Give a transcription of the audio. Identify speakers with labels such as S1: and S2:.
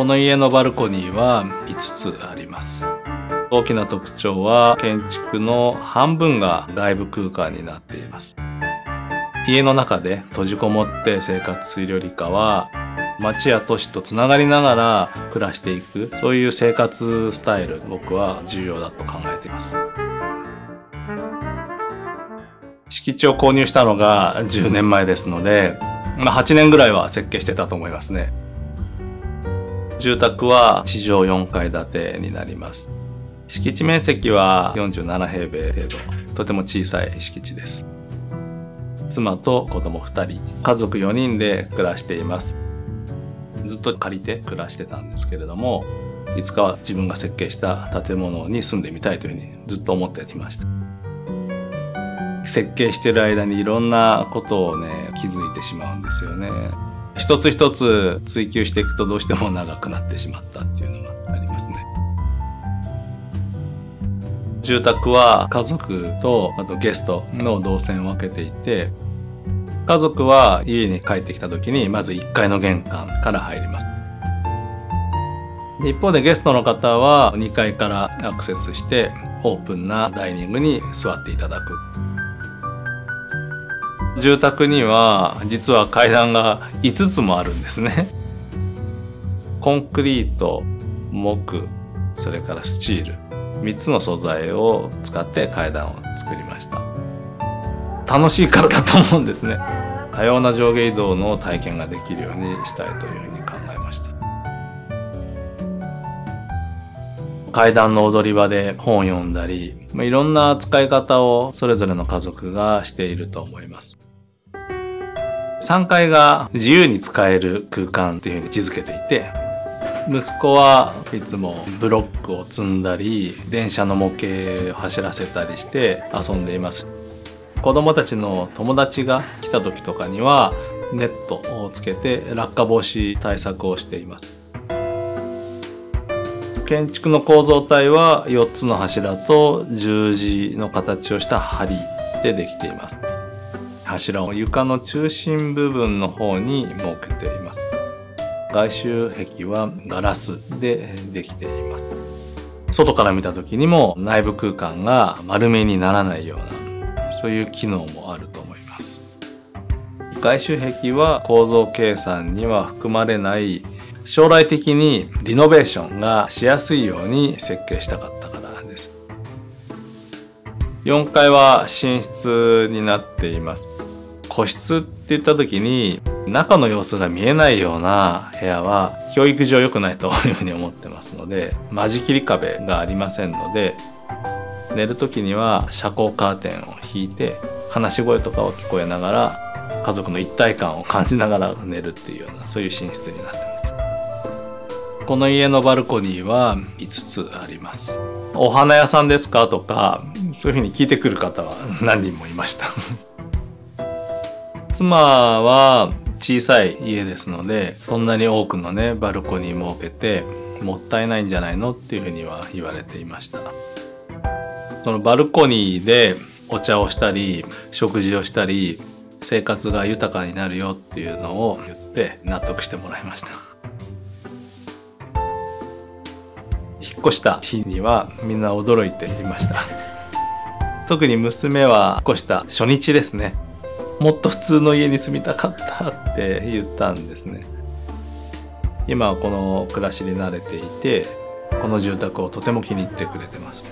S1: この家のバルコニーは5つあります。大きな特徴は建築の半分が外部空間になっています。家の中で閉じこもって生活するよりかは町や都市とつながりながら暮らしていくそういう生活スタイル僕は重要だと考えています。敷地を購入したのが10年前ですので、まあ、8年ぐらいは設計してたと思いますね。住宅は地上4階建てになります。敷地面積は47平米程度。とても小さい敷地です。妻と子供2人。家族4人で暮らしています。ずっと借りて暮らしてたんですけれどもいつかは自分が設計した建物に住んでみたいというふうにずっと思っていました。設計してる間にいろんなことをね気づいてしまうんですよね。一つ一つ追求していくとどうしても長くなってしまったっていうのがありますね。住宅は家族とあとゲストの動線を分けていて家族は家に帰ってきた時にまず1階の玄関から入ります。一方でゲストの方は2階からアクセスしてオープンなダイニングに座っていただく。住宅には実は階段が5つもあるんですね。コンクリート木それからスチール3つの素材を使って階段を作りました。楽しいからだと思うんですね。多様な上下移動の体験ができるようにしたいというふうに考えました。階段の踊り場で本を読んだりいろんな使い方をそれぞれの家族がしていると思います。3階が自由に使える空間っていうふうに位置づけていて息子はいつもブロックを積んだり電車の模型を走らせたりして遊んでいます。子供たちの友達が来た時とかにはネットをつけて落下防止対策をしています。建築の構造体は4つの柱と十字の形をした梁でできています。柱を。床の中心部分の方に設けています。外周壁はガラスでできています。外から見た時にも内部空間が丸見えにならないようなそういう機能もあると思います。外周壁は構造計算には含まれない将来的にリノベーションがしやすいように設計したかった。4階は寝室になっています。個室って言った時に中の様子が見えないような部屋は教育上良くないというふうに思ってますので間仕切り壁がありませんので寝る時には遮光カーテンを引いて話し声とかを聞こえながら家族の一体感を感じながら寝るっていうようなそういう寝室になってます。この家のバルコニーは5つあります。お花屋さんですかとかそういうふうに聞いてくる方は何人もいました。妻は小さい家ですのでそんなに多くのねバルコニー設けてもったいないんじゃないのっていうふうには言われていました。そのバルコニーでお茶をしたり食事をしたり生活が豊かになるよっていうのを言って納得してもらいました。引っ越した日にはみんな驚いていました。特に娘は引っ越した初日ですね。もっと普通の家に住みたかったって言ったんですね。今はこの暮らしに慣れていてこの住宅をとても気に入ってくれてます。